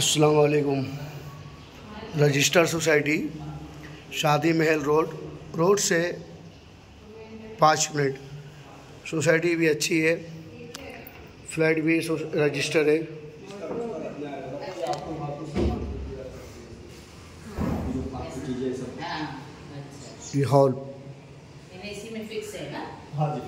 असलकुम register society शादी महल road road से पाँच मिनट। सोसाइटी भी अच्छी है फ्लैट भी रजिस्टर है। ये हॉल। में फिक्स है ना? हाँ जी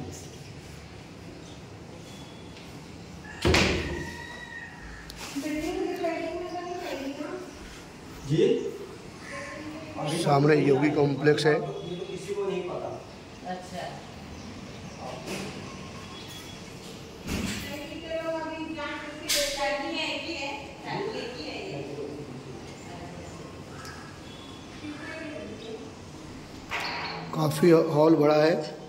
सामने योगी कॉम्प्लेक्स है। काफ़ी हॉल बड़ा है।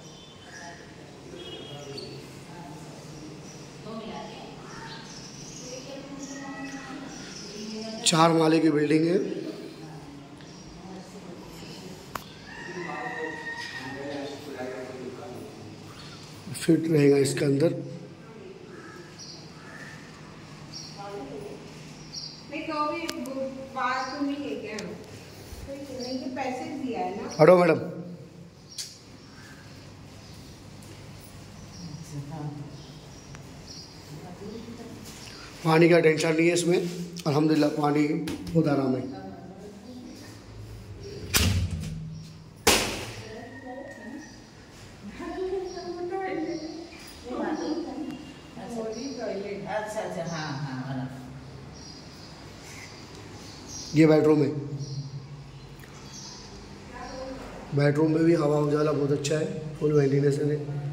चार माले की बिल्डिंग है। फिट रहेगा इसके अंदर। नहीं तो तो हटो मैडम। पानी का टेंशन नहीं है इसमें। अल्हम्दुलिल्लाह, पानी बहुत आराम है। ये बेडरूम है। बेडरूम में भी हवा उजाला बहुत अच्छा है फुल वेंटिलेशन है।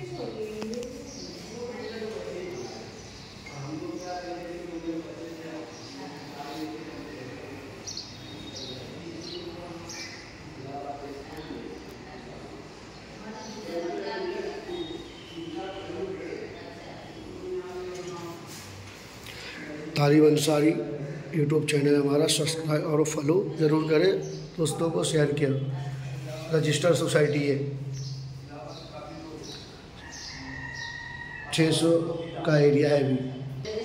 किचन अंसारी यूट्यूब चैनल हमारा सब्सक्राइब और फॉलो ज़रूर करें। दोस्तों को शेयर किया। रजिस्टर सोसाइटी है। छः सौ का एरिया है अभी।